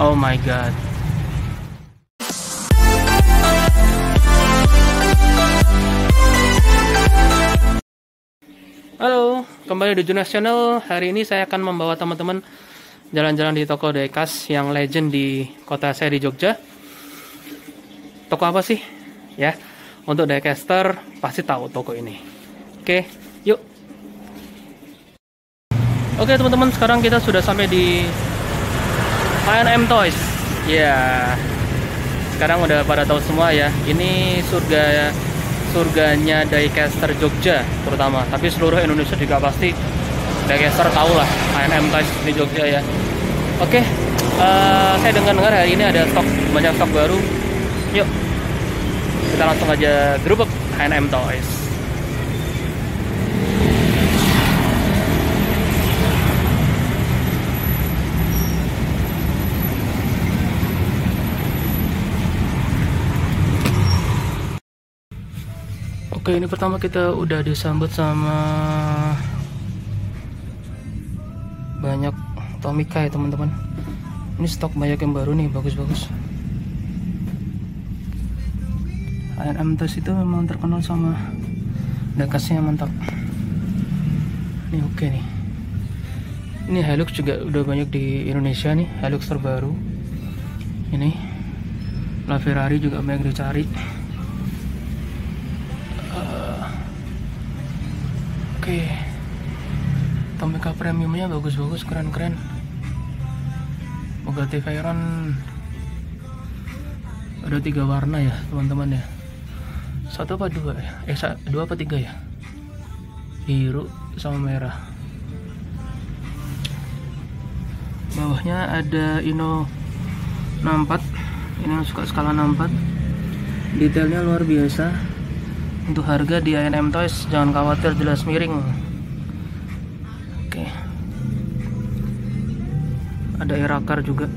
Oh my god. Halo, kembali di Junas Channel. Hari ini saya akan membawa teman-teman jalan-jalan di toko diecast yang legend di kota saya di Jogja. Toko apa sih? Ya, untuk diecaster pasti tahu toko ini. Oke, yuk. Oke teman-teman, sekarang kita sudah sampai di H&M Toys. Ya, sekarang udah pada tahu semua ya. Ini surga surganya diecaster Jogja terutama tapi seluruh Indonesia juga pasti diecaster tahu lah H&M Toys di Jogja ya oke uh, saya dengar-dengar hari ini ada stok banyak stok baru yuk kita langsung aja gerubuk H&M Toys Oke ini pertama kita udah disambut sama banyak Tomika ya teman-teman. Ini stok banyak yang baru nih bagus-bagus. H&M Toys itu memang terkenal sama dekasnya mantap. Ini oke nih. Ini Hilux juga udah banyak di Indonesia nih Hilux terbaru. Ini. La Ferrari juga banyak dicari Oke. Tomica premiumnya bagus-bagus, keren-keren. Bugatti Veyron ada tiga warna ya, teman-teman ya. Satu apa dua ya? Eh, dua apa tiga ya? Biru sama merah. Bawahnya ada Ino 64. Ini yang suka skala 64. Detailnya luar biasa untuk harga di A&M Toys jangan khawatir jelas miring. Oke. Ada erakar juga.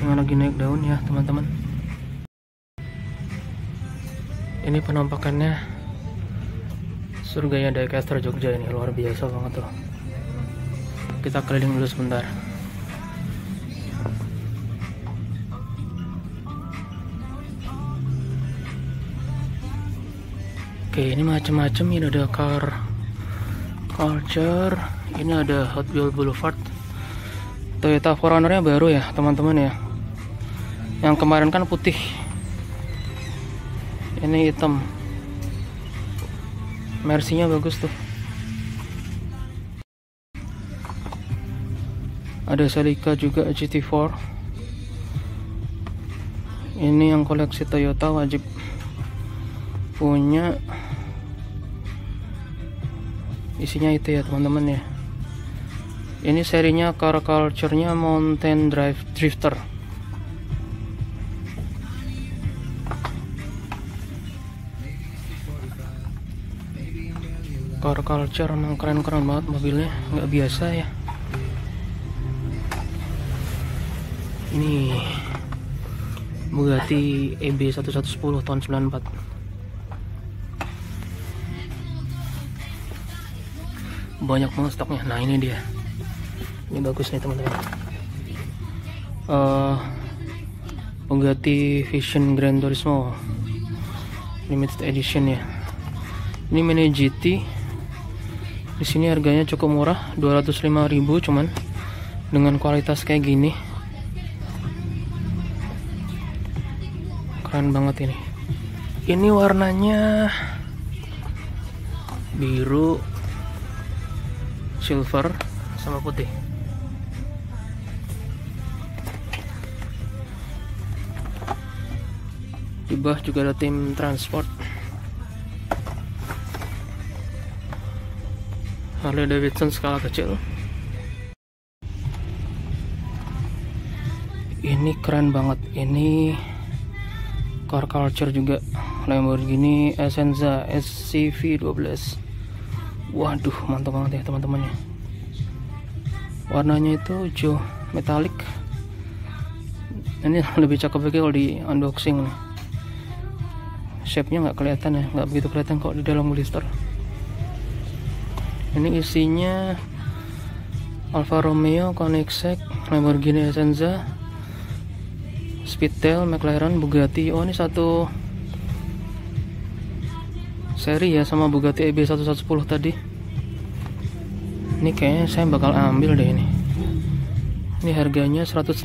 Yang lagi naik daun ya teman-teman. Ini penampakannya. Surganya Diecaster Jogja ini luar biasa banget tuh. Kita keliling dulu sebentar Oke ini macam-macam ini ada car culture ini ada Hot Wheels Boulevard. Toyota 4Runner nya baru ya teman-teman ya. Yang kemarin kan putih. Ini hitam. Mercy nya bagus tuh. Ada Celica juga GT4 ini yang koleksi Toyota wajib punya isinya itu ya teman-teman ya. Ini serinya car culture nya mountain drive drifter. Car culture emang keren-keren banget mobilnya nggak biasa ya. Ini Bugatti EB1110 tahun 94 banyak banget stoknya. Nah ini dia. Ini bagus nih teman-teman. Uh, Bugatti Vision Gran Turismo. Limited edition ya. Ini mini GT di sini harganya cukup murah 205.000 cuman dengan kualitas kayak gini. Keren banget ini. Ini warnanya biru silver sama putih. Di bawah juga ada tim transport. Harley Davidson skala kecil. Ini keren banget. Ini car culture juga. Lamborghini Essenza SCV 12 waduh mantap banget ya teman-teman ya warnanya itu hijau metalik. Ini lebih cakep lagi kalau di unboxing nih shape nya nggak kelihatan ya nggak begitu kelihatan kok di dalam blister. Ini isinya Alfa Romeo Koenigsegg Lamborghini Essenza Speedtail, McLaren, Bugatti. Oh ini satu seri ya sama Bugatti EB1110 tadi. Ini kayaknya saya bakal ambil deh ini. Ini harganya 185.000.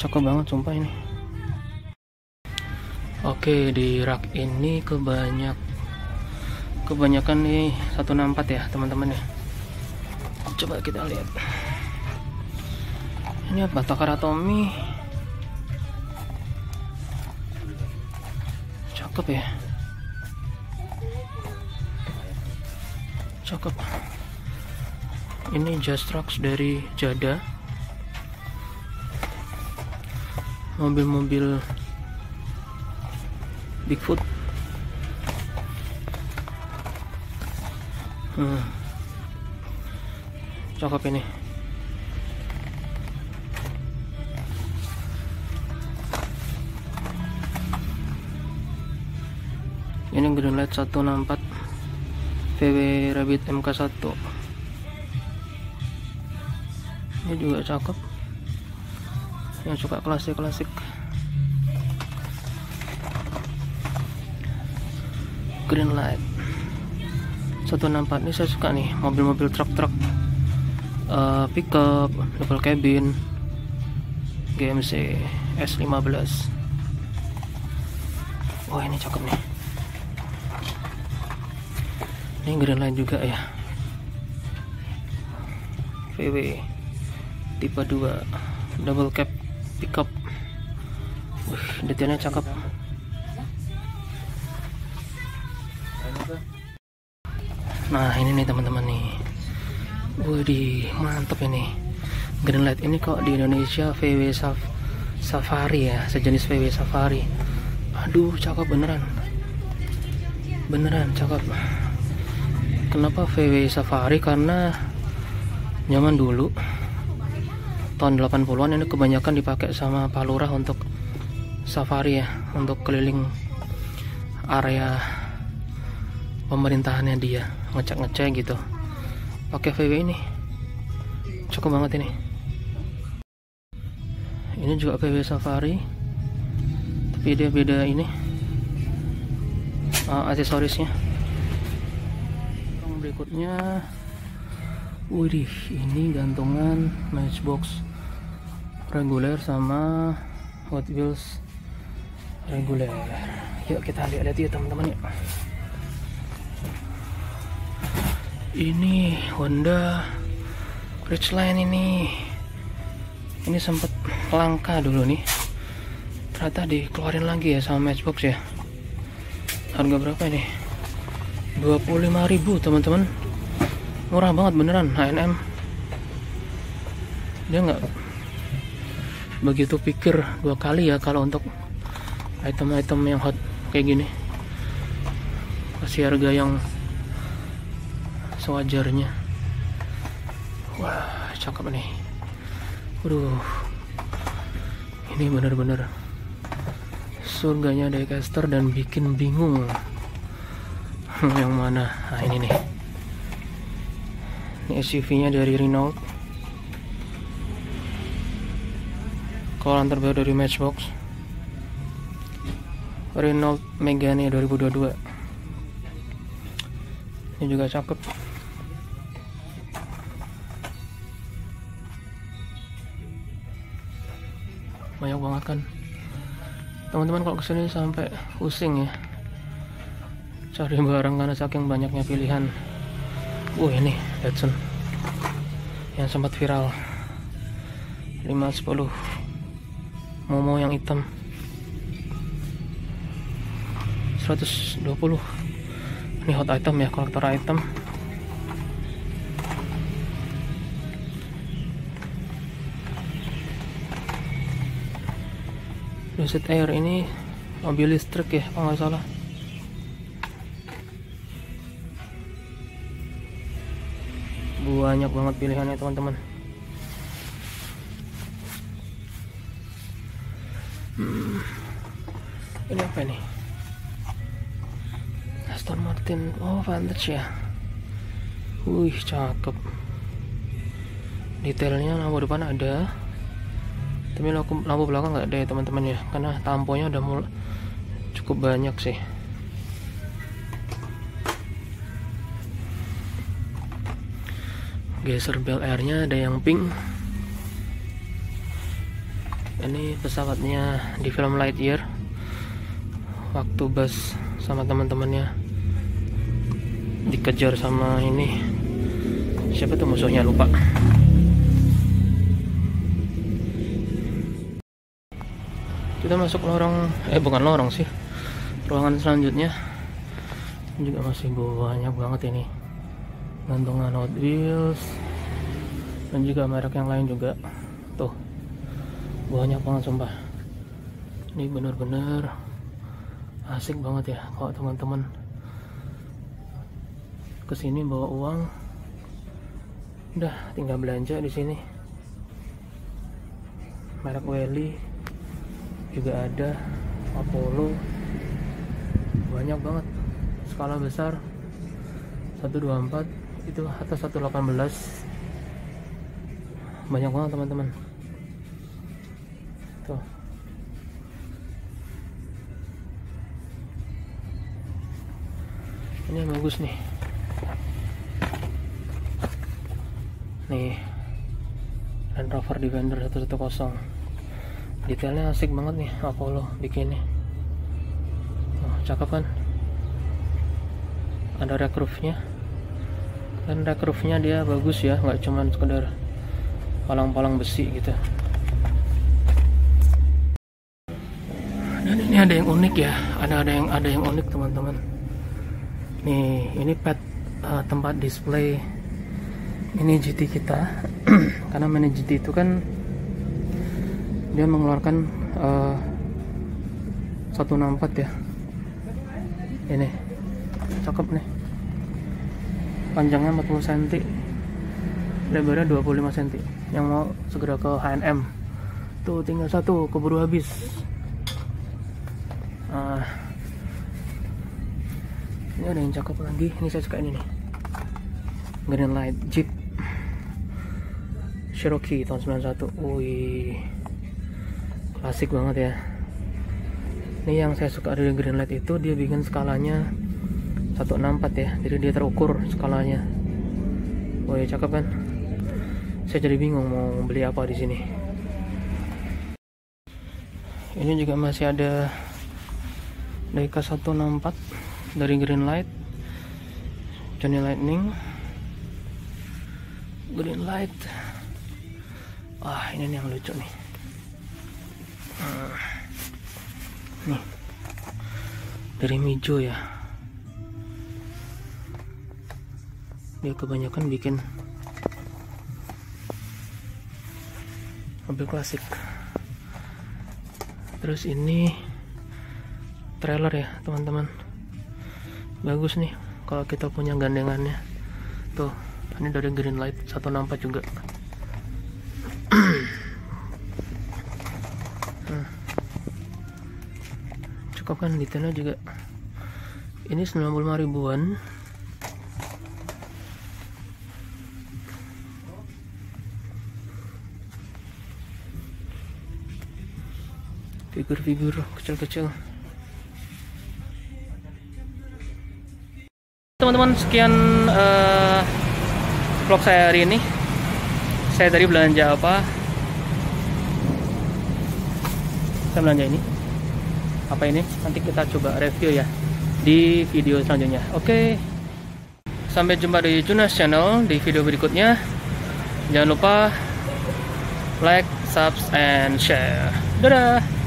Cakep banget sumpah ini. Oke, di rak ini kebanyak kebanyakan nih 164 ya, teman-teman ya. Coba kita lihat. Ini apa? Takara Cakep ya. Cakep. Ini Just Trucks dari Jada. Mobil-mobil Bigfoot. Hmm. Cakep ini. Ini green light 164 VW Rabbit MK1 ini juga cakep. Yang suka klasik-klasik. Green light 164 ini saya suka nih mobil-mobil truk-truk. Uh, pickup double cabin GMC S15 wah ini cakep nih ini green line juga ya? VW tipe 2 double cap pickup. Wih, detailnya cakep. Nah ini nih teman-teman nih. Waduh, mantep ini. Green light ini kok di Indonesia VW Saf Safari ya sejenis VW Safari. Aduh cakep beneran. Beneran cakep kenapa VW Safari? Karena zaman dulu tahun 80-an ini kebanyakan dipakai sama Pak Lurah untuk safari ya untuk keliling area pemerintahannya dia ngecek-ngecek gitu. Pakai VW ini cukup banget ini. Ini juga VW Safari tapi dia beda ini uh, aksesorisnya berikutnya Widih, ini gantungan matchbox reguler sama Hot Wheels reguler. Yuk kita lihat-lihat ya teman-teman ya. Ini Honda Ridgeline ini. Ini sempat langka dulu nih. Ternyata dikeluarin lagi ya sama matchbox ya. Harga berapa ini? 25.000 teman-teman. Murah banget beneran H&M dia nggak begitu pikir dua kali ya kalau untuk item-item yang hot kayak gini. Kasih harga yang sewajarnya. Wah cakep nih. Waduh ini bener-bener surganya Daycaster dan bikin bingung yang mana? Nah ini nih. Ini SUV nya dari Renault. Kolam terbaru dari Matchbox. Renault Megane 2022 ini juga cakep. Banyak banget kan? Teman-teman kalau ke sini sampai pusing ya cari barang karena saking banyaknya pilihan. Uh ini Datsun yang sempat viral. 510 Momo yang hitam. 120 ini hot item ya kolektor item. Lucid Air ini mobil listrik ya kalau nggak salah banyak banget pilihannya teman-teman. Hmm. ini apa nih Aston Martin. Oh Vantage ya. Wih cakep. Detailnya lampu depan ada. Tapi lampu, lampu belakang nggak ada ya teman-teman ya. Karena tamponya udah mulai cukup banyak sih geser bel airnya ada yang pink. Ini pesawatnya di film Lightyear. Waktu bus sama teman-temannya. Dikejar sama ini. Siapa tuh musuhnya? Lupa. Kita masuk lorong. Eh bukan lorong sih. Ruangan selanjutnya. Juga masih banyak banget ini gantungan Hot Wheels dan juga merek yang lain juga. Tuh banyak banget sumpah. Ini bener-bener asik banget ya kalau teman-teman ke sini bawa uang. Udah tinggal belanja di sini. Merek Welly juga ada Apollo. Banyak banget skala besar 124 itu atas 118 banyak banget teman-teman. Tuh. Ini bagus nih. Nih. Land Rover Defender 110 detailnya asik banget nih Apollo bikinnya. Oh, cakep kan? Ada rekrufnya dan rekrufnya dia bagus ya nggak cuman sekedar palang-palang besi gitu. Dan ini ada yang unik ya ada ada yang ada yang unik teman-teman. Nih ini pet uh, tempat display ini GT kita. Karena mini GT itu kan dia mengeluarkan uh, eh, 164 ya. Ini cakep nih panjangnya 40 cm lebarnya 25 cm yang mau segera ke H&M tuh tinggal satu keburu habis. Uh, ini ada yang cakep lagi. Ini saya suka ini nih. Green light jeep. Cherokee tahun 91 wih. Klasik banget ya. Ini yang saya suka dari Greenlight itu dia bikin skalanya 164 ya. Jadi dia terukur skalanya. Oh ya cakep kan? Saya jadi bingung mau beli apa di sini. Ini juga masih ada Leica 164 dari Greenlight Johnny Lightning. Greenlight wah ini yang lucu nih. Nih. Dari Mijo ya dia kebanyakan bikin mobil klasik. Terus ini trailer ya teman-teman. Bagus nih kalau kita punya gandengannya. Tuh ini dari green light 164 juga. Cakep kan detailnya juga. Ini 95 ribuan figur-figur kecil-kecil. Teman-teman sekian uh, vlog saya hari ini. Saya tadi belanja apa? Saya belanja ini. Apa ini? Nanti kita coba review ya di video selanjutnya. Oke. Sampai jumpa di Junas channel di video berikutnya. Jangan lupa like subs and share. Dadah